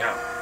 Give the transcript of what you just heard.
Yeah.